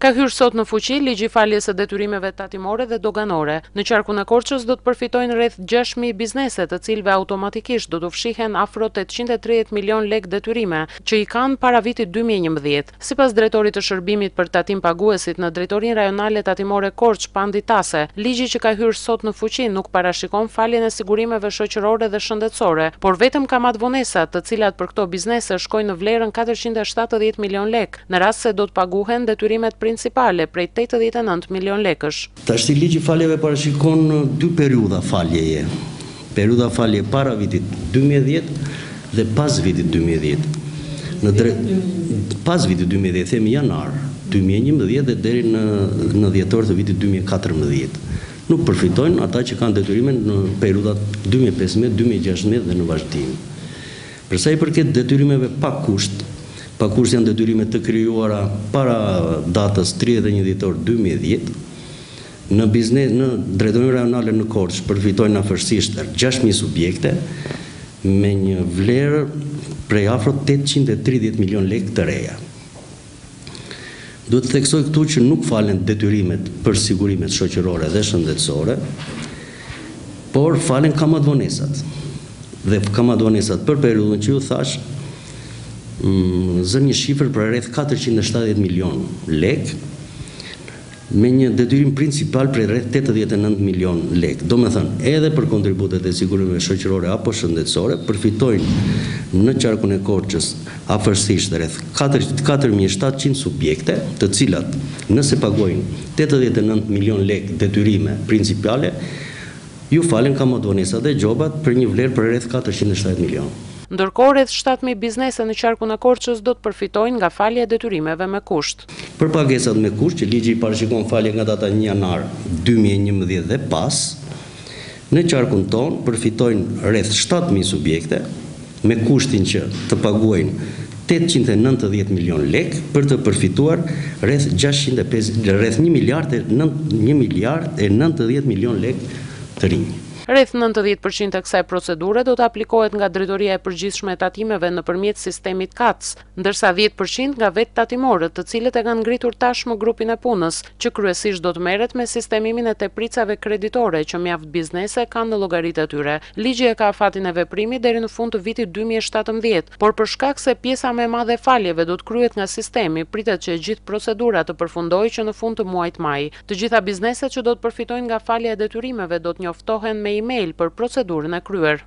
Ka hyrë sot në fuqi ligji i faljes së detyrimeve tatimore dhe doganore. Në qarkun e Korçës do të përfitojnë rreth gjashtë mijë biznese, të cilëve automatikisht do t'u fshihen afro tetëqind e tridhjetë milionë lekë detyrime që i kanë para vitit dy mijë e njëmbëdhjetë. Sipas drejtorit të Shërbimit për Tatimpaguesit në Drejtorinë Rajonale Tatimore Korçë, Pandi Tase, ligji që ka hyrë sot në fuqi nuk parashikon faljen e sigurimeve shoqërore dhe shëndetësore, por vetëm kamatëvonesat, të cilat për këto biznese shkojnë në vlerën katërqind e shtatëdhjetë milionë lekë. Në rast se do të paguhen detyrimet principale prej tetëdhjetë e nëntë milionë lekësh. Tashti ligji i faljeve parashikon dy periudha faljeje, periudha faljeje para vitit dy mijë e dhjetë dhe pas vitit dy mijë e dhjetë. Në drejt pas vitit dy mijë e dhjetë, themi janar dy mijë e njëmbëdhjetë dhe deri në në dhjetor të vitit dy mijë e katërmbëdhjetë. Nuk përfitojnë ata që kanë detyrime në periudhat dy mijë e pesëmbëdhjetë, dy mijë e gjashtëmbëdhjetë dhe në vazhdim. Për sa i përket detyrimeve pa kusht, pa kusht janë detyrime të krijuara para datës tridhjetë e një dhjetor dy mijë e dhjetë, në biznes, në Drejtorinë Rajonale në Korçë përfitojnë afërsisht gjashtë mijë subjekte me një vlerë prej afro tetëqind e tridhjetë milionë lekë të reja. Duhet të theksoj këtu që nuk falen detyrimet për sigurimet shoqërore dhe shëndetësore, por falen kamatëvonesat. Dhe kamatëvonesat për periudhën që ju thashë, zënë një shifër për rreth 470 milionë lekë, me një detyrim principal prej rreth tetëdhjetë e nëntë milionë lekë, domethënë edhe për kontributet e sigurimeve shoqërore apo shëndetësore, përfitojnë në qarkun e Korçës afërsisht rreth katër mijë e shtatëqind subjekte, të cilat nëse paguajnë tetëdhjetë e nëntë milionë lekë detyrime principale, iu falen kamatëvonesat dhe gjobat për një vlerë për rreth katërqind e shtatëdhjetë milionë. Ndërkohë, rreth shtatë mijë biznese në qarkun e Korçës do të përfitojnë nga falja e detyrimeve me kusht. Për pagesat me kusht që ligji i parashikon falje nga data një janar dy mijë e njëmbëdhjetë dhe pas, në qarkun tonë përfitojnë rreth shtatë mijë subjekte, me kushtin që të paguajnë tetëqind e nëntëdhjetë milionë lekë për të përfituar rreth gjashtëqind e pesëdhjetë rreth një miliard e një miliard e nëntëdhjetë milionë lekë të rinj. Rreth nëntëdhjetë për qind e kësaj procedure do të aplikohet nga Drejtoria e Përgjithshme e Tatimeve nëpërmjet sistemit CATS, ndërsa dhjetë për qind nga vetë tatimorët, të cilët e kanë ngritur tashmë grupin e punës, që kryesisht do të merret me sistemimin e tepricave kreditore që mjaft biznese kanë në llogaritë e tyre. Ligji e ka afatin e veprimit deri në fund të vitit dy mijë e shtatëmbëdhjetë, por për shkak se pjesa më e madhe e faljeve do të kryhet nga sistemi, pritet që e gjithë procedura të përfundojë që në fund të muajit maj. Të gjitha bizneset që do të përfitojnë nga falja e detyrimeve do të njoftohen me email për procedurën e kryer.